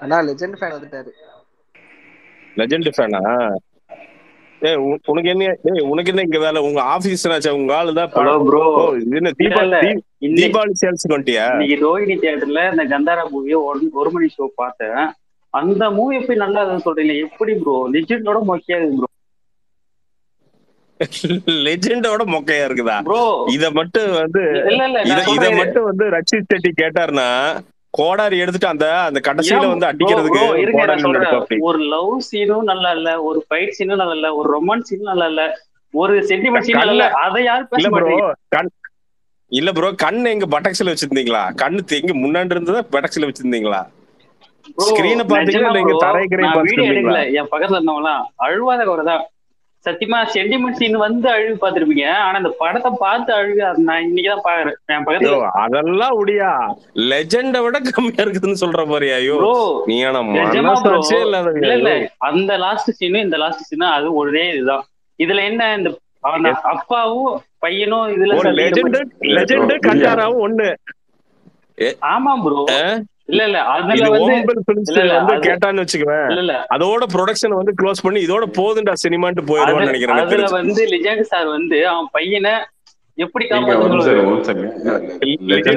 அண்ணா legend fan வந்துட்டாரு. Legend ஃபேனா ஏய் உனக்கு என்ன ஏய் உனக்கு என்ன இங்க வேலை? உங்க ஆபீஸ்னாச்சா உங்க ஆளு தான் ஹலோ ப்ரோ என்ன தீபாவளி சேல்ஸ் வந்துட்டியா? இன்னைக்கு ரோஹிணி தியேட்டர்ல இந்த கந்தாரா மூவியை ஒரு மணி ஷோ பார்த்தேன். அந்த மூவி போய் நல்லா இருக்குன்னு சொல்றீங்க எப்படி ப்ரோ லிஜெண்டோட மொக்கையாது ப்ரோ லெஜெண்டோட மொக்கையா இருக்குதா? ப்ரோ இத மட்டும் வந்து இல்ல இல்ல இத மட்டும் வந்து ரட்சித் செட்டி கேட்டாருன்னா கோடாரி எடுத்துட்டு அந்த அந்த கடைசியில வந்து அடிக்கிறதுக்கு ஒரு லவ் சீனும் நல்லா இல்ல ஒரு ஃபைட் சீனும் நல்லா இல்ல ஒரு ரொமான்ஸ் சீனும் நல்லா இல்ல ஒரு சென்டிமெண்ட் சீன் இல்ல அதை யாரும் பேச மாட்டீங்க கண் இல்ல ப்ரோ கண் எங்க பட்டக்ஸ்ல வச்சிருந்தீங்களா? கண்ணு எங்க முன்னாடி இருந்ததா பட்டக்ஸ்ல வச்சிருந்தீங்களா? ஸ்கிரீனை எடுக்கல. என் பக்கத்துல இருந்தவங்களாம் அழுவாத குறைதான் சத்தியமா சென்டிமெண்ட் சீன் வந்து அழுவி பார்த்திருப்பீங்க. ஆனா இந்த படத்தை பார்த்து அழுவி அது நான் இன்னைக்குதான் பாக்குறேன். என் பக்கத்துல அதெல்லாம் உடியா லெஜெண்ட விட கம்மியா இருக்குதுன்னு சொல்ற மாதிரி ஐயோ ப்ரோ நீ இல்ல இல்ல. அந்த லாஸ்ட் சீனும் இந்த லாஸ்ட் சீனும் அது ஒரே இதுதான். இதுல என்ன இந்த அப்பாவும் பையனும் இதுல லெஜெண்ட் லெஜெண்ட் கண்டாராவும் ஒண்ணு. ஆமா ப்ரோ இல்ல இல்ல அதுல வந்து கேட்டான்னு வச்சுக்குவேன். இல்ல அதோட ப்ரொடக்ஷன் வந்து க்ளோஸ் பண்ணி இதோட போதுண்டா சினிமான்ட்டு போயிடுவான்னு நினைக்கிறேன். அதுல. வந்து லிஜாண்ட் சார் வந்து அவன் பையனை எப்படி காப்பாத்து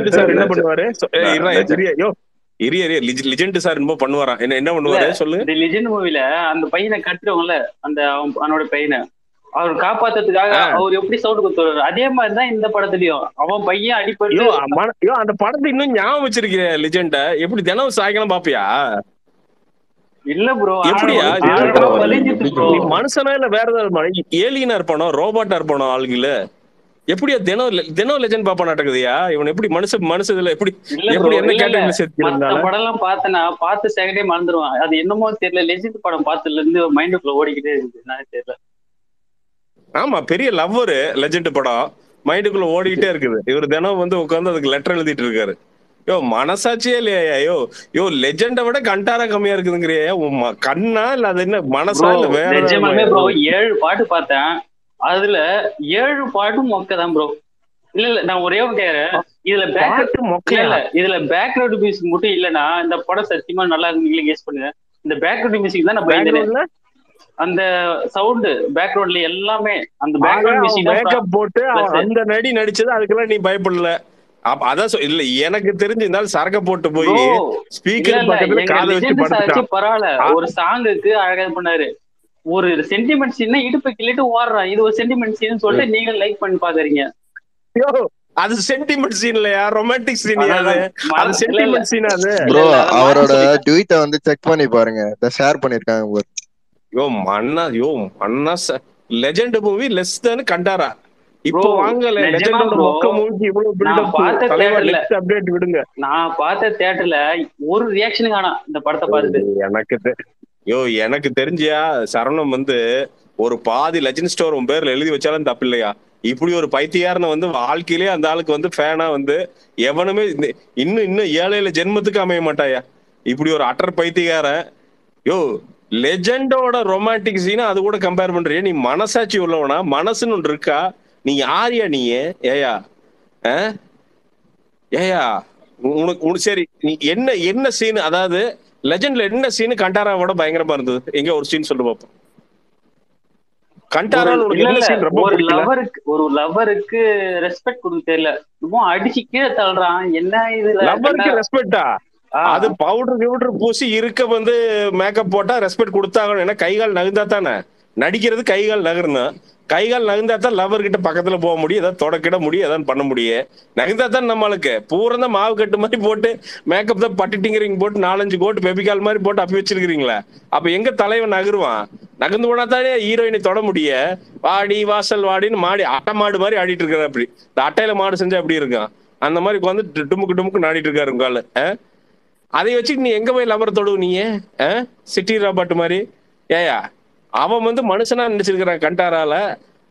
சார் என்ன பண்ணுவாரு? Legend. இரியா, இரியா, இரியா, லிஜ- லெஜெண்ட் சார் என்னமோ பண்ணுவாராம் என்ன என்ன பண்ணுவாரு? சொல்லு. இந்த லிஜெண்ட் மூவில அந்த பையனை கட்டுறவங்கல்ல அந்த அவன் அவனோட பையனை. அவர் காப்பாத்துறதுக்காக. அவர் எப்படி சவுண்ட் கொடுத்துருவாரு? அதே மாதிரிதான் இந்த படத்துலயும். அவன் பையன் அடிப்பட்டு யோ மன- யோ அந்த படத்தை இன்னும் ஞாபகம் வச்சிருக்கிற லெஜெண்ட எப்படி தினம் சாயங்காலம் பாப்பியா? இல்ல ப்ரோ எப்படியா? மனுஷனா இல்ல வேற ஏதாவது ஏலியனா இருப்பானோ? ரோபோட்டா இருப்பானோ ஆளுங்கள? எப்படியா தினம் தினம் லெஜெண்ட் பாப்பா நடக்குதுயா? இவன் எப்படி மனுஷ மனுஷ இதுல எப்படி எப்படி என்ன. கேட்டகரியில படம் எல்லாம் பார்த்தனா பார்த்து செகண்டே மறந்துடுவான் அது என்னமோ தெரியல. லெஜெண்ட் படம் பார்த்ததுல இருந்து மைண்டுக்குள்ள ஓடிக்கிட்டே இருக்கு என்னன்னு தெரியல. ஆமா பெரிய லவ்வர் லெஜெண்ட் படம். மைண்டுக்குள்ள ஓடிக்கிட்டே இருக்குது. இவர் தினம் வந்து உட்கார்ந்து அதுக்கு லெட்டர் எழுதிட்டு இருக்காரு. யோ மனசாட்சியே இல்லையா? யோ யோ லெஜெண்ட விட கண்டாரா கம்மியா இருக்குதுங்கிறியா. கண்ணா இல்ல அது என்ன மனசா இல்ல வேற ஏழு பாட்டு பார்த்தேன். அதுல ஏழு பாட்டும் மொக்க தான் ப்ரோ இல்ல இல்ல நான் ஒரே ஒன்று இதுல பேக் பாட்டு இல்ல இதுல பேக்ரவுண்ட் மியூசிக் மட்டும் இல்லனா இந்த படம் சத்தியமா நல்லா இருக்கு நீங்களே கெஸ் பண்ணுங்க. இந்த பேக்ரவுண்ட் மியூசிக் தான் நான் Backgroundல அந்த சவுண்ட் பேக்ரவுண்ட்ல எல்லாமே அந்த பேக்ரவுண்ட் மேக்கப் போட்டு அந்த நடி நடிச்சது அதுக்கெல்லாம் நீ பயப்படல. அப்ப அதான் இல்ல எனக்கு தெரிஞ்சு இருந்தாலும் சரக்க போட்டு போய் ஸ்பீக்கர் பக்கத்துல காதை வச்சு பரவாயில்ல. ஒரு சாங்குக்கு அழகா பண்ணாரு. ஒரு சென்டிமெண்ட் சீன் இடுப்பு கிள்ளிட்டு ஓடுறான். இது ஒரு சென்டிமெண்ட் சீன் சொல்லிட்டு நீங்க லைக் பண்ணி பாக்குறீங்க. அது சென்டிமெண்ட் சீன் இல்லையா? ரொமான்டிக் சீன் அது. சென்டிமெண்ட் சீன் அது? ப்ரோ அவரோட ட்வீட்டை வந்து செக் பண்ணி பாருங்க. ஷேர் பண்ணிருக்காங்க bro. யோ மண்ணா யோ மண்ணா லெஜெண்ட் மூவி லெஸ் தான் கண்டாரா? இப்போ வாங்கல bro. மொக்க மூவிக்கு இவ்வளவு பில்டப் பார்த்த நெக்ஸ்ட் அப்டேட் விடுங்க. நான் பார்த்த தியேட்டர்ல ஒரு ரியாக்ஷன் காணோம் இந்த படத்தை பார்த்துட்டு. எனக்கு யோ எனக்கு தெரிஞ்சியா? சரணம் வந்து ஒரு பாதி லெஜண்ட் ஸ்டோர் உன் பேர்ல எழுதி வச்சாலும் தப்பு இல்லையா இப்படி ஒரு பைத்தியாரனை வந்து வாழ்க்கையிலேயே அந்த ஆளுக்கு வந்து ஃபேனா வந்து எவனுமே இன்னும் இன்னும் ஏழையில ஜென்மத்துக்கு அமைய மாட்டாயா? இப்படி ஒரு அட்டர் பைத்தியக்காரன். யோ லெஜெண்டோட ரொமான்டிக் சீனை அது கூட கம்பேர் பண்றியா. நீ மனசாட்சி உள்ளவனா? மனசுன்னு ஒன்று இருக்கா? நீ யாரியா நீ? ஏயா? ஏயா? உனக்கு உனக்கு சரி நீ என்ன என்ன சீன் அதாவது லெஜெண்ட்ல என்ன சீன் கண்டாராவோட பயங்கரமா இருந்தது. எங்க ஒரு சீன் சொல்லு ரொம்ப ஒரு லவருக்கு ஒரு லவருக்கு ரெஸ்பெக்ட் கொடுக்க தெரியல. ரொம்ப அடிச்சு கீழே தள்ளுறான். என்ன லவ்வருக்கு ரெஸ்பெக்டா அது பவுடர் கிவுடர் பூசி இருக்க வந்து மேக்கப் போட்டா ரெஸ்பெக்ட் கொடுத்தாங்க ஏன்னா கைகால் நகர்ந்தா தானே. நடிக்கிறது கைகால் நகரணும் கைகால் நகர்ந்தா தான் லவர் கிட்ட பக்கத்துல போக முடியும். ஏதாவது தொடக்கிட முடியும். ஏதாவது பண்ண முடியும். நகர்ந்தா தான் நம்மளுக்கு. பூரந்த மாவு கட்டு மாதிரி போட்டு மேக்கப் தான் பட்டுட்டிங்கிறீங்க போட்டு நாலஞ்சு கோட்டு பெபிகால் மாதிரி போட்டு அப்பி வச்சிருக்கீங்களா அப்ப எங்க தலைவன் நகருவான்? நகர்ந்து போனா தானே ஹீரோயினை தொட முடிய வாடி வாசல் வாடின்னு மாடி அட்டை மாடு மாதிரி ஆடிட்டு இருக்காரு அப்படி. இந்த அட்டையில மாடு செஞ்சா எப்படி இருக்கும்? அந்த மாதிரி உட்காந்து டுமுக்கு டுமுக்கு நாடிட்டு இருக்காரு உங்கால அதை வச்சுட்டு நீ எங்க போய் லவர் தொடுவ நீ சிட்டி ராபாட் மாதிரி. ஏயா அவன் வந்து மனுஷனா நினைச்சிருக்கிறான் கண்டாரால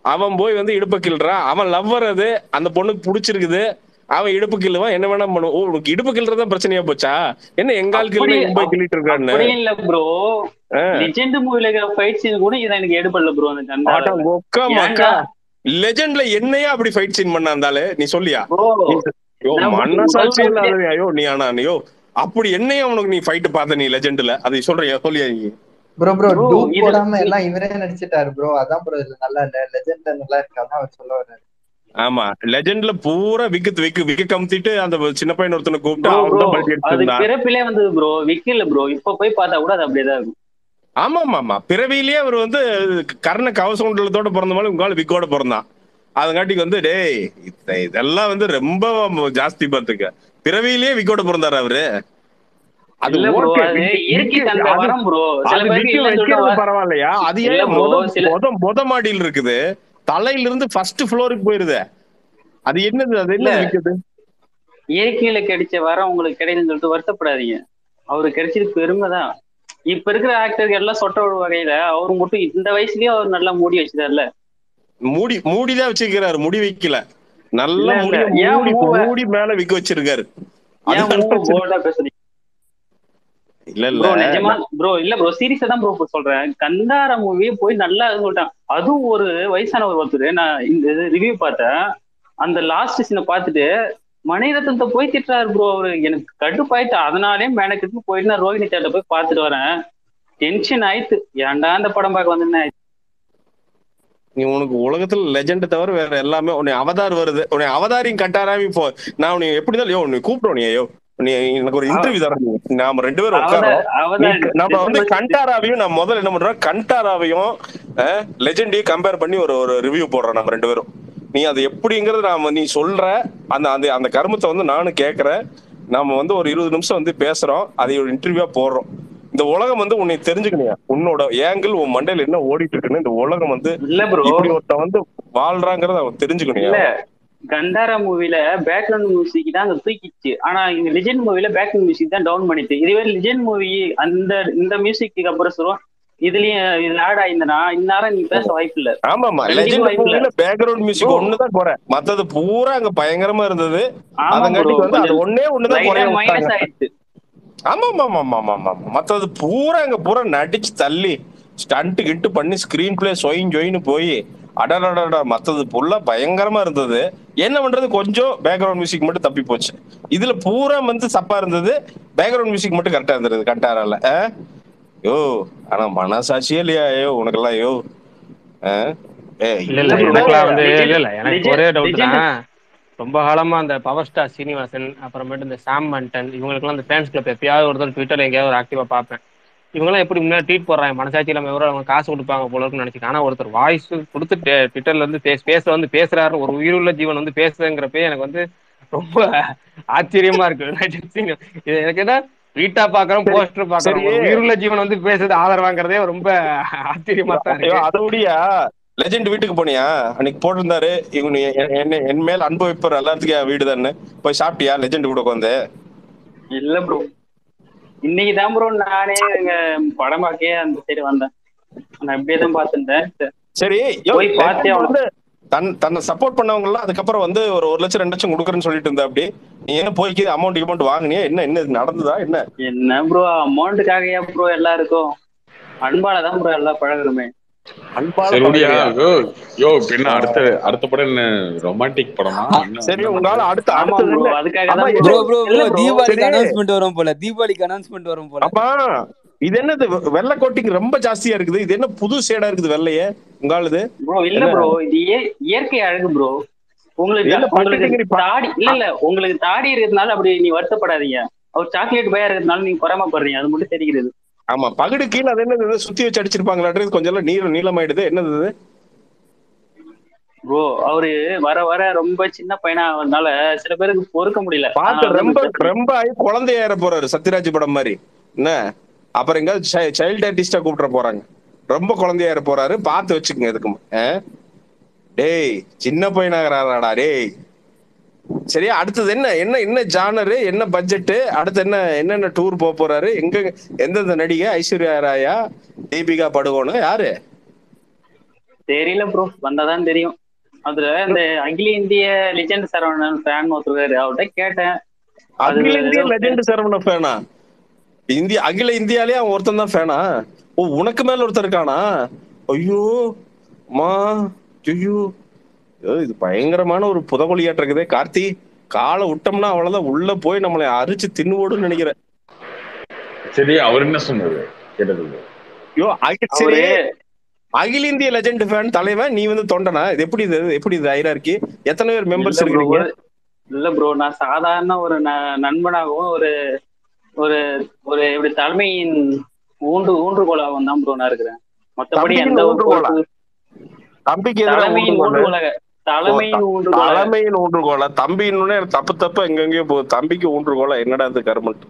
அவன் போய் வந்து இடுப்ப கிள்றான் அவன் லவ்வர் அது. அந்த பொண்ணுக்கு பிடிச்சிருக்குது. அவன் இடுப்பு கிள்ளுவான். என்ன வேணா பண்ணுவோம் ஓ உனக்கு இடுப்பு கிள்றதா பிரச்சனையா போச்சா? என்ன எங்கால் கிள்ளு? போய் கிள்ளிட்டு இருக்கான்னு. இல்ல ப்ரோ. லிஜெண்ட் மூவில இருக்கிற ஃபைட் சீன் கூட இதை எனக்கு எடுப்படல ப்ரோ அந்த மக்கா. ஏன்டா? லெஜெண்ட்ல என்னையா அப்படி ஃபைட் சீன் பண்ண இருந்தாலே நீ சொல்லியா? ப்ரோ யோ நான் மண்ணா முதல் சாட்சி முதல்ல- இல்லாத ஐயோ நீ ஆனா நீயோ அப்படி என்னையும் அவனுக்கு நீ ஃபைட் பார்த்த நீ லெஜெண்ட்ல அதை சொல்றியா? சொல்லியா நீ? ப்ரோ ப்ரோ Bro, டூப் போடாம எல்லாம் இவரே நடிச்சிட்டாரு ப்ரோ அதான் ப்ரோ இது நல்லா இல்ல. லெஜெண்ட்ல நல்லா இருக்கு? அதான் அவர் சொல்ல வர்றாரு. ஆமா. லெஜெண்ட்ல பூரா விக்கு விக்கு விக்க கமுத்திட்டு அந்த சின்ன பையன் ஒருத்தனை கூப்பிட்டு அவன் தான் பல்ட்டி அது எடுத்திருந்தான் பிறப்பிலே வந்து ப்ரோ விக்கல ப்ரோ இப்ப போய் பார்த்தா கூட அது அப்படியேதான் இருக்கும். ஆமா ஆமா ஆமா பிறவியிலேயே அவர் வந்து கர்ண கவசகுண்டலத்தோட பிறந்த மாதிரி உங்களால விக்கோட பிறந்தான். அதுங்காட்டிக்கு வந்து டேய் இத- இதெல்லாம் வந்து ரொம்ப ஜாஸ்தி பார்த்துக்க. பிறவியிலேயே விக்கோட பிறந்தாரு அவரு? அது பரவாயில்லையா? அது ஏன் முத மாடியில் இருக்குது. தலையில இருந்து ஃபர்ஸ்ட் ஃப்ளோருக்கு போயிருது. அது என்னது அது என்ன இல்ல. விக்குது இயற்கையில கிடைச்ச வரம் உங்களுக்கு கிடைக்குதுன்னு சொல்லிட்டு வருத்தப்படாதீங்க. அவருக்கு கிடைச்சது பெருமை தான். இப்ப இருக்கிற ஆக்டருக்கு எல்லாம் சொட்ட ஒரு வகையில அவரு மட்டும் இந்த வயசுலயே அவர் நல்லா மூடி வச்சுட்டார்ல. மூடி மூடிதான் வச்சிருக்கிறாரு. முடி வைக்கல. நல்ல. முடி மூடி மேல விக்க வச்சிருக்காரு. இல்ல இல்ல. நிஜமா ப்ரோ இல்ல ப்ரோ சீரியஸா தான் ப்ரோ சொல்றேன். கந்தாரா மூவி போய் நல்லா சொல்லிட்டான். அதுவும் ஒரு வயசான ஒரு ஒருத்தர். நான் இந்த ரிவ்யூ பார்த்தேன். அந்த லாஸ்ட் சீனை பார்த்துட்டு மணிரத்னத்தை போய் திட்டுறாரு ப்ரோ அவரு. எனக்கு கடுப்பாயிட்டு அதனாலே மேனக்கு போயிட்டு நான் ரோஹிணி தேட்டர் போய் பார்த்துட்டு வரேன். டென்ஷன் ஆயிட்டு ஏன்டா அந்த படம் பார்க்க வந்தேன்னு நீ உனக்கு உலகத்துல லெஜெண்ட் தவிர வேற எல்லாமே உன்னை அவதார் வருது. உன்னை அவதாரியும் கட்டாராமி போ. நான் உன்னை எப்படிதான் யோ உன்னை கூப்பிடுவோம் நீ ஐயோ நீ எனக்கு ஒரு இன்டர்வியூ தரேன் நீ. நாம ரெண்டு பேரும் உட்காரோம். நம்ம வந்து கண்டாராவையும் நான் முதல்ல என்ன பண்றோம் கண்டாராவையும் லெஜெண்டையும் கம்பேர் பண்ணி ஒரு ஒரு ரிவ்யூ போடுறோம் நம்ம ரெண்டு பேரும். நீ அது எப்படிங்கறது நாம நீ சொல்ற அந்த அந்த அந்த கருமத்தை வந்து நானும் கேட்கறேன் நாம வந்து ஒரு இருபது நிமிஷம் வந்து பேசுறோம். அதை ஒரு இன்டர்வியூவா போடுறோம். இந்த உலகம் வந்து உன்னை தெரிஞ்சுக்கணும் உன்னோட ஏங்கிள் உன் மண்டையில என்ன ஓடிட்டு இருக்குன்னு இந்த உலகம் வந்து இல்ல ப்ரோ இப்படி ஒருத்தன் வந்து வாழ்றாங்கிறத அவன் தெரிஞ்சுக்கணும் இல்ல. கண்டாரா மூவில பேக்ரவுண்ட் மியூசிக் தான் அங்க தூக்கிச்சு ஆனா இந்த லிஜெண்ட் மூவில பேக்ரவுண்ட் மியூசிக் தான் டவுன் பண்ணிச்சு இதுவே லிஜெண்ட் மூவி அந்த இந்த மியூசிக்கு அப்புறம் சொல்லுவோம் இதுலயும் இது ஆட் ஆயிருந்தனா இந்நேரம் நீ பேச வாய்ப்பு இல்ல. ஆமாமா கண்டிப்பா லெஜெண்ட் பேக்ரவுண்ட் மியூசிக். ஒண்ணுதான் குறை. மத்தது பூரா அங்க பயங்கரமா இருந்தது. ஆமா அது ஒன்னே ஒண்ணுதான் மைனஸ் ஆயிடுச்சு. ஆமா ஆமா ஆமா ஆமா ஆமா ஆமா மத்தது பூரா அங்க பூரா நடிச்சு தள்ளி ஸ்டண்ட் கிட்டு பண்ணி ஸ்கிரீன் பிளே சொயின் ஜொயின்னு போய் அடடடடா மத்தது ஃபுல்லா பயங்கரமா இருந்தது. என்ன பண்றது? கொஞ்சம் பேக்ரவுண்ட் மியூசிக் மட்டும் தப்பி போச்சு. இதுல பூரா வந்து சப்பா இருந்தது. பேக்ரவுண்ட் மியூசிக் மட்டும் கரெக்டா இருந்தது கண்டாரால. யோ ஆனா மனசாட்சியே இல்லையா? ஐயோ உனக்கெல்லாம் ஐயோ இல்ல இல்ல bro. எனக்குலாம் வந்து Legend- இல்ல இல்ல எனக்கு legend- ஒரே டவுட் தான். ரொம்ப காலமா அந்த பவர் ஸ்டார் சீனிவாசன் அப்புறமேட்டு இந்த சாம் மண்டன் இவங்களுக்குலாம் இந்த ஃபேன்ஸ் கிளப் எப்பயாவது ஒருத்தர் ட்விட்டர்ல எங்கேயாவது ஒரு ஆக்டிவா பார்ப்பேன். இவங்கெல்லாம் எப்படி முன்னாடி ட்வீட் போடுறாங்க? மனசாட்சி இல்லாம எவ்வளோ அவங்க காசு கொடுப்பாங்க போல இருக்குன்னு நினைச்சிக்க ஆனா ஒருத்தர் வாய்ஸ் கொடுத்து ட்விட்டர்ல இருந்து பேச பேச வந்து பேசுறாரு ஒரு உயிருள்ள ஜீவன் வந்து பேசுறங்கிறப்ப எனக்கு வந்து ரொம்ப ஆச்சரியமா இருக்கு. இது எனக்கு என்ன? ட்வீட்டா பாக்குறோம் போஸ்டர் பாக்குறோம் உயிருள்ள ஜீவன் வந்து பேசுறது ஆதரவாங்கிறதே ரொம்ப ஆச்சரியமா தான் அதோடயா லெஜெண்ட் வீட்டுக்கு போனியா? அன்னைக்கு போட்டிருந்தாரு. இவனு என்ன என் மேல் அன்பு வைப்பர் எல்லாத்துக்கும் வீடு தானே போய் சாப்பிட்டியா? லெஜெண்ட் கூட உட்காந்து இல்ல ப்ரோ இன்னைக்கு தான் ப்ரோ நானே இங்க படம் பார்க்கே அந்த சைடு வந்தேன். நான் இப்படியே தான் பார்த்துட்டேன். சரி போய் பார்த்தே வந்து தன் தன்னை சப்போர்ட் பண்ணவங்க எல்லாம் அதுக்கப்புறம் வந்து ஒரு ஒரு லட்சம் ரெண்டு லட்சம் கொடுக்குறேன்னு சொல்லிட்டு இருந்தா அப்படி. நீ என்ன போய்க்கு அமௌண்ட் அமௌண்ட் வாங்குனியா? என்ன என்ன நடந்ததா? என்ன? என்ன ப்ரோ அமௌண்ட்டுக்காகயா ப்ரோ எல்லாருக்கும்? அன்பால தான் ப்ரோ எல்லாம் பழகுறோமே. யோ என்ன அடுத்த அடுத்த படம் என்ன? ரொமான்டிக் படமா? சரி உங்களால அடுத்த தீபாவளிக்கு. அனௌன்ஸ்மெண்ட் வரும் போல தீபாவளிக்கு அனௌன்ஸ்மெண்ட் வரும் போல. அப்பா இது என்னது? வெள்ளை கோட்டிங் ரொம்ப ஜாஸ்தியா இருக்குது. இது என்ன புது ஷேடா இருக்குது வெள்ளையே? உங்களுது ப்ரோ இல்ல ப்ரோ இது இய- இயற்கை அழகு ப்ரோ உங்களுக்கு தாடி இல்ல இல்ல. உங்களுக்கு தாடி இருக்கிறதுனால அப்படி நீ வருத்தப்படாதீங்க. அவர் சாக்லேட் பயா இருக்கிறதுனால நீங்க பொறாமப்படுறீங்க. அது மட்டும் தெரிகிறது. ஆமா பகடு கீழே அது என்னது? சுத்தி வச்சு அடிச்சிருப்பாங்களாட்டு கொஞ்சம் எல்லாம் நீளம் நீளமாயிடுது. என்னது? ப்ரோ அவரு வர வர ரொம்ப சின்ன பையனா ஆனதுனால சில பேருக்கு பொறுக்க முடியல. பார்த்து ரொம்ப ரொம்ப ஆகி குழந்தைய ஏற போறாரு சத்யராஜ் படம் மாதிரி. என்ன? அப்புறம் எங்க சைல்டு ஆர்டிஸ்டா கூப்பிட போறாங்க. ரொம்ப குழந்தையா ஏற போறாரு. பார்த்து வச்சுக்கோங்க எதுக்கும். டேய் சின்ன பையனாகிறாராடா டேய். சரியா? அடுத்தது என்ன? என்ன என்ன ஜானரு? என்ன பட்ஜெட் அடுத்து என்ன என்னென்ன டூர் போக போறாரு? எங்க எந்தெந்த நடிகை? ஐஸ்வர்யா ராயா? தீபிகா படுகோனா? யாரு? தெரியல ப்ரோ வந்தாதான் தெரியும். அதுல இந்த அகில இந்திய லிஜெண்ட் சரவணன் ஃபேன் ஒருத்தர் அவர்கிட்ட கேட்டேன். அகில இந்திய லெஜெண்ட் சரவண ஃபேனா இந்திய அகில இந்தியாலே அவன் ஒருத்தன் தான் ஃபேனா ஓ உனக்கு மேல ஒருத்தர் இருக்கானா? ஐயோ மா ஐயோ, இது பயங்கரமான ஒரு புதகொலியாட்டு இருக்குதே கார்த்தி காலை விட்டோம்னா அவ்வளவுதான். உள்ள போய் நம்மளை அரிச்சு தின்னுவோடுன்னு நினைக்கிறேன். சரி அவர் என்ன சொன்னாரு? கேட்டது ஐயோ சரி. அகில இந்திய லெஜெண்ட் ஃபேன் தலைவன் நீ வந்து தொண்டனா? இது எப்படி இது? எப்படி இது ஐரார்கி எத்தனை பேர் மெம்பர்ஸ் இல்ல bro, இருக்கிறீங்க? இல்ல ப்ரோ நான் சாதாரண ஒரு ந- நண்பனாகவும் ஒரு ஒரு ஒரு இப்படி தலைமையின் ஊன்று ஊன்றுகோலாகவும் தான் ப்ரோ நான் இருக்கிறேன். மத்தபடி எந்த ஒரு ஊன்றுகோலா? தம்பிக்கு தலைமையின் ஊன்றுகோல்? ஊன்றுகோல தலைமையின் ஊன்றுகோல தம்பின்னு தப்பு தப்பு எங்கெங்கயோ போகுது தம்பிக்கு ஊன்றுகோலா என்னடா இது கருமன்.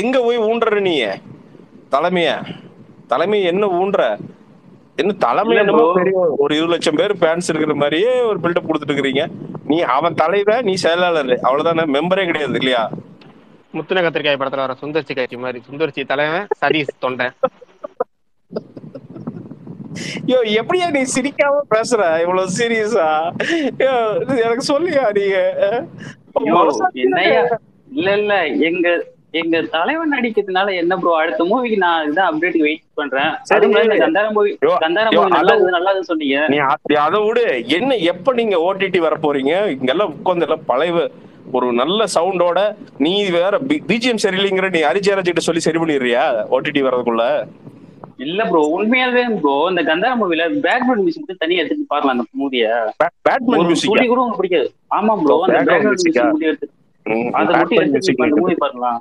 எங்க போய் ஊன்ற நீ? தலைமைய? தலைமை என்ன ஊன்ற? என்ன தலைமை என்னமோ ஒரு இருபது லட்சம் பேர் ஃபேன்ஸ் இருக்கிற மாதிரியே ஒரு பில்டப் கொடுத்துட்டு இருக்கிறீங்க நீ அவன் தலைவன் நீ செயலாளர். அவ்வளவுதானே? மெம்பரே கிடையாது இல்லையா? முத்துன கத்திரிக்காய் படத்துல வர சுந்தர்ச்சி காட்சி மாதிரி. சுந்தர்ச்சி தலைவன் சதீஷ் தொண்டை யோ எப்படியா நீ சிரிக்காம பேசுற? இவ்வளவு சீரியஸா எனக்கு சொல்லியா நீங்க. இல்ல இல்ல எங்க எங்க தலைவன் நடிக்கிறதுனால என்ன ப்ரோ அடுத்த மூவிக்கு நான் இதுதான் அப்டேட் வெயிட் பண்றேன். கந்தார மூவி கந்தார மூவி நல்லா அது- இருக்குது நல்லா சொன்னீங்க. நீ அதை விடு. என்ன எப்ப நீங்க ஓடிடி வர போறீங்க? இங்கெல்லாம் உட்கார்ந்து எல்லாம் பழைய ஒரு நல்ல சவுண்டோட நீ வேற பிஜிஎம் சரியில்லைங்கிற நீ அரிஜாரஜிட்ட சொல்லி சரி பண்ணிடுறியா? ஓடிடி வர்றதுக்குள்ள? இல்ல ப்ரோ உண்மையாவே ப்ரோ இந்த கந்தார மூவில பேக்ரவுண்ட் மியூசிக் தனியா எடுத்து பார்க்கலாம் அந்த மூவிய பேட்மேன் மியூசிக் துளி கூட பிடிக்காது. ஆமா ப்ரோ அந்த பேக்ரவுண்ட்? மியூசிக் மட்டும் எடுத்து அதை மட்டும் எடுத்து அந்த மூவி பார்க்கலாம்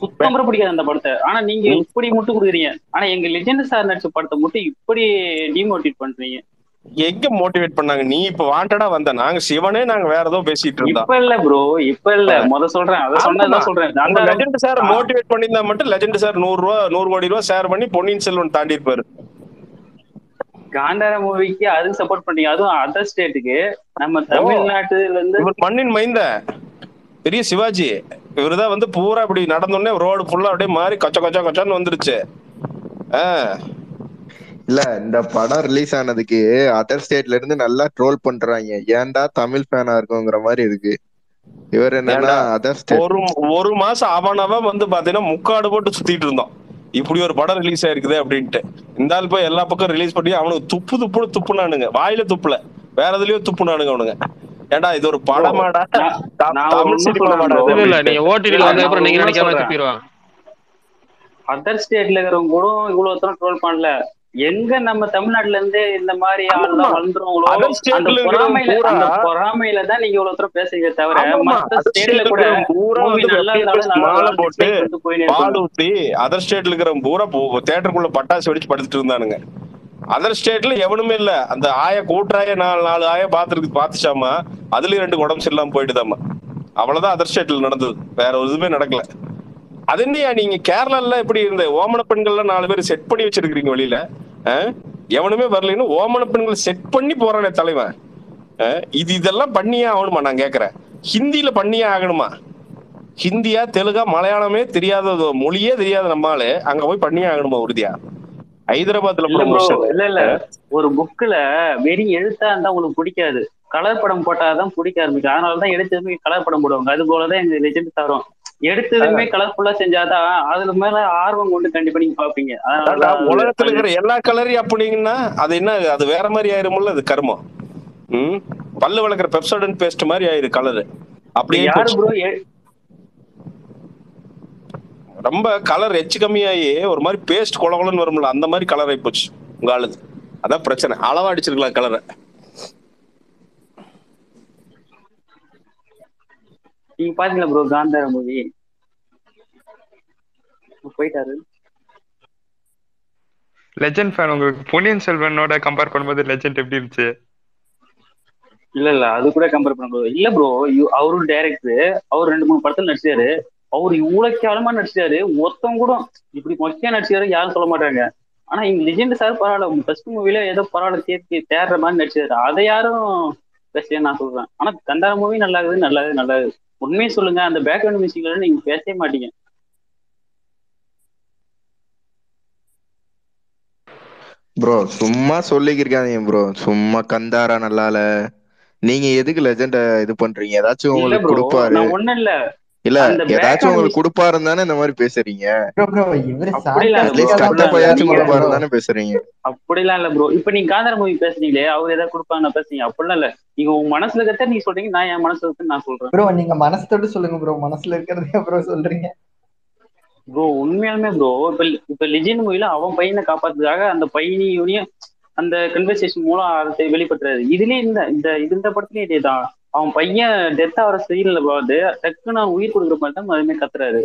சுத்தம் பிடிக்காது அந்த படத்தை. ஆனா நீங்க இப்படி மட்டும் கொடுக்குறீங்க. ஆனா எங்க லெஜெண்ட் சார் நடிச்ச படத்தை மட்டும் இப்படி டிமோட்டிவேட் பண்றீங்க. எங்க மோட்டிவேட் பண்ணாங்க? நீ இப்ப வாண்டடா வந்த. நாங்க சிவனே நாங்க வேற ஏதோ பேசிட்டு இருந்தோம் இப்ப இல்ல ப்ரோ இப்ப இல்ல. முத சொல்றேன். அதை சொன்னதான் சொல்றேன். கந்தாரம் லெஜெண்ட் சார் மோட்டிவேட் பண்ணியிருந்தா மட்டும் லெஜெண்ட் சார் நூறு ரூபா நூறு கோடி ரூபா ஷேர் பண்ணி பொன்னியின் செல்வன் தாண்டி இருப்பாரு காந்தார மூவிக்கு அதுக்கு சப்போர்ட் பண்ணீங்க. அதுவும் அதர் ஸ்டேட்டுக்கு நம்ம தமிழ்நாட்டுல இருந்து இவர் மண்ணின் மைந்த. பெரிய சிவாஜி. இவருதான் வந்து பூரா இப்படி நடந்தோடனே ரோடு ஃபுல்லா அப்படியே மாறி கொச்ச கொச்ச கொச்சான்னு வந்துருச்சு. ஆ, இல்ல இந்த படம் ரிலீஸ் ஆனதுக்கு அதர் ஸ்டேட்ல இருந்து நல்லா ட்ரோல் பண்றாங்க. ஏன்டா தமிழ் ஃபேனா இருக்குங்கிற மாதிரி இருக்கு. இவர் என்னன்னா? அதர் ஸ்டேட் ஒரு ஒரு மாசம் அவனவன் வந்து பாத்தீங்கன்னா முக்காடு போட்டு சுத்திட்டு இருந்தோம் இப்படி ஒரு படம் ரிலீஸ் ஆயிருக்குது அப்படின்ட்டு. இந்த ஆள் போய் எல்லா பக்கம் ரிலீஸ் பண்ணி அவனுக்கு துப்பு துப்புன்னு துப்புனானுங்க. வாயில துப்புல. வேற எதுலயோ துப்புனானுங்க அவனுங்க. ஏன்டா இது ஒரு படமாடா? இல்ல. நீங்க ஓடிடில வந்த அப்புறம் நீங்க நான் நினைக்காம. துப்பிடுவாங்க அதர் ஸ்டேட்ல இருக்கிறவங்க கூட இவ்வளவு தூரம் ட்ரோல் பண்ணல. எங்க நம்ம தமிழ்நாட்டுல இருந்து இந்த மாதிரி ஆள்லாம் வளர்ந்துருவாங்களோ அந்த பொறாமையில அந்த பொறாமையில தான் நீங்க இவ்வளவு தூரம் பேசுறீங்க தவிர மத்த ஸ்டேட்ல கூட மாலை போட்டு பால். ஊத்தி அதர் ஸ்டேட்ல இருக்கிற பூரா தேட்டருக்குள்ள பட்டாசு வெடிச்சு படுத்துட்டு இருந்தானுங்க. அதர் ஸ்டேட்ல எவனுமே இல்ல. அந்த ஆய கூட்டாய நாலு நாலு ஆய பாத்துருக்கு பாத்துச்சாமா அதுலயும் ரெண்டு உடம்பு சரியில்லாம போயிட்டுதாம்மா. அவ்வளவுதான் அதர் ஸ்டேட்ல நடந்தது. வேற ஒரு இதுவுமே நடக்கல. அது என்னையா நீங்க கேரளால இப்படி இருந்த ஓமன பெண்கள்லாம் நாலு பேர் செட் பண்ணி வச்சிருக்கீங்க வெளியில? எவனுமே வரலைன்னு ஓமன பெண்களை செட் பண்ணி போறானே தலைவன்? இது இதெல்லாம் பண்ணியே ஆகணுமா நான் கேக்குறேன். ஹிந்தியில பண்ணியே ஆகணுமா? ஹிந்தியா தெலுங்கா மலையாளமே தெரியாத மொழியே தெரியாத நம்மால அங்க போய் பண்ணியே ஆகணுமா உறுதியா? ஹைதராபாத்ல இல்ல இல்ல இல்ல. ஒரு புக்ல வெறும் எழுத்தா இருந்தா உங்களுக்கு பிடிக்காது. கலர் படம் போட்டாதான் பிடிக்க ஆரம்பிக்கும். அதனாலதான் எடுத்ததுமே கலர் படம் போடுவாங்க. அது போலதான் எங்க லெஜெண்ட் தரும் எடுத்ததுமே கலர்ஃபுல்லா செஞ்சாதான் அதுல மேல ஆர்வம் கொண்டு கண்டிப்பா நீங்க பாப்பீங்க உலகத்துல இருக்கிற எல்லா கலரையும் அப்படிங்கன்னா அது என்ன அது வேற மாதிரி ஆயிருமுல்ல அது கர்மம். ம்? பல்லு வளர்க்குற பெப்சோடன் பேஸ்ட் மாதிரி ஆயிரு கலரு அப்படியே யாரு. ப்ரோ ரொம்ப கலர் எச்சு கம்மியாகி ஒரு மாதிரி பேஸ்ட் கொல கொலன்னு வரும்ல அந்த மாதிரி கலர் ஆகி போச்சு உங்க ஆளுது அதான் பிரச்சனை. அளவா அடிச்சிருக்கலாம் கலரை நீங்க பாத்தீங்களா ப்ரோ காந்தார மூவி போயிட்டாரு. லெஜெண்ட் ஃபேன் உங்களுக்கு பொன்னியின் செல்வனோட கம்பேர் பண்ணும்போது லெஜெண்ட் எப்படி இருந்துச்சு? இல்ல இல்ல அது கூட கம்பேர் பண்ண ப்ரோ இல்ல ப்ரோ அவரும் டைரக்டர் அவர் ரெண்டு மூணு படத்துல நடிச்சாரு. அவர் இவ்வளவு கேவலமா நடிச்சாரு. ஒருத்தவங்க கூட இப்படி மொக்கையா நடிச்சாரு யாரும் சொல்ல மாட்டாங்க. ஆனா இங்க லெஜெண்ட் சார் பரவாயில்ல. ஃபர்ஸ்ட் மூவில ஏதோ பரவாயில்ல தேர்த்தி தேடுற மாதிரி நடிச்சாரு. அதை யாரும் பேச நான் சொல்றேன். ஆனா கந்தார மூவி நல்லா இருக்குது நல்லா நல்லா இருக்குது உண்மையை சொல்லுங்க அந்த பேக்ரவுண்ட் மியூசிக்ல நீங்க பேசவே மாட்டீங்க. ப்ரோ சும்மா சொல்லிக்கிருக்காதீங்க ப்ரோ சும்மா கந்தாரா நல்லால. நீங்க எதுக்கு லெஜெண்ட இது பண்றீங்க? ஏதாச்சும் உங்களுக்கு ப்ரோ கொடுப்பாரு. நான் ஒண்ணும் இல்ல. இல்ல ஏதாச்சும் உங்களுக்கு கொடுப்பாருன்னு தானே இந்த மாதிரி பேசுறீங்க? தானே பேசுறீங்க. அப்படிலாம் இல்ல ப்ரோ இப்ப நீங்க காந்தார மூவி பேசுறீங்களே அவர் ஏதாவது கொடுப்பாங்க பேசுறீங்க அப்படிலாம் இல்ல. நீங்க உங்க மனசுல கத்த நீங்க சொல்றீங்க நான் என் மனசுல கத்த நான் சொல்றேன். ப்ரோ நீங்க மனசு தொட்டு சொல்லுங்க ப்ரோ மனசுல இருக்கிறதே ப்ரோ சொல்றீங்க? ப்ரோ உண்மையாலுமே ப்ரோ இப்ப இப்ப லிஜெண்ட் மூவில அவன் பையனை காப்பாத்துறதுக்காக அந்த பையனையும் அந்த கன்வர்சேஷன் மூலம் அதை வெளிப்படுத்துறாரு. இதுலயே இந்த இந்த இது இந்த படத்துலயும் இதேதான். அவன் பையன் டெத் ஆகிற சீன்ல பார்த்து டக்குன்னு அவன் உயிர் கொடுக்குற மாதிரி தான் அதுமே கத்துறாரு.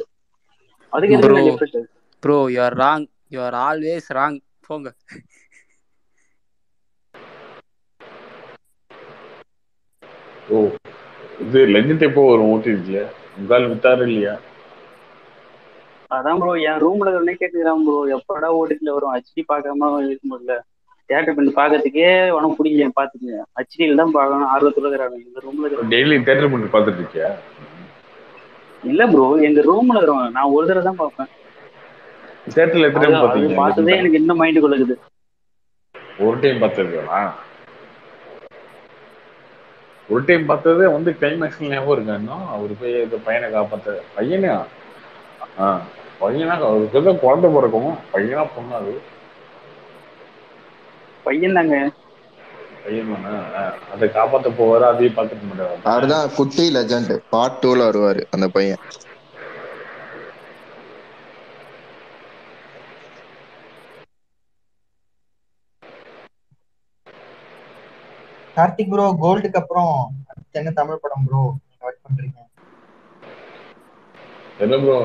அதுக்கு ப்ரோ எதுக்கு bro you are wrong you are always wrong போங்க. ஓ இது லெஜண்ட் எப்போ வரும் ஓடிடில? உங்கால் வித்தாரு இல்லையா? அதான் ப்ரோ என் ரூம்ல உடனே கேட்டுக்கிறான் ப்ரோ எப்படா ஓடிட்டுல வரும்? ஹச்டி பார்க்காம இருக்க முடியல தேட்டர் பண்ணி பார்க்கறதுக்கே உனக்கு பிடிக்கல பாத்துக்கங்க. ஹச்டியில தான் பார்க்கணும் ஆர்வத்துல இருக்கிறாங்க எங்க ரூம்ல இருக்கிறாங்க டெய்லி தேட்டர் பண்ணி பார்த்துட்டு இருக்கியா இல்ல ப்ரோ எங்க ரூம்ல இருக்கிறவங்க நான் ஒரு தடவை தான் பார்ப்பேன். தேட்டர்ல எத்தனை டைம் பார்த்தீங்க பார்த்ததே எனக்கு இன்னும் மைண்டுக்குள்ள இருக்குது. ஒரு டைம் பார்த்துருக்கா ஒரு டைம் பார்த்தது வந்து கிளைமேக்ஸ்ல ஞாபகம் இருக்கா இன்னும்? அவரு போய் இந்த பையனை காப்பாத்த பையனா ஆ பையனா அவருக்கு தான் குழந்தை பிறக்கும்? பையனா பொண்ணு அது? பையன் தாங்க. அதை காப்பாத்த போவாரு அதையும் பார்த்துக்க மாட்டாரு அவர்தான் குட்டி லெஜண்ட் பார்ட் டூல வருவாரு அந்த பையன். கார்த்திக் ப்ரோ கோல்டுக்கு அப்புறம் அடுத்து என்ன தமிழ் படம் ப்ரோ ஒர்க் பண்றீங்க. என்ன ப்ரோ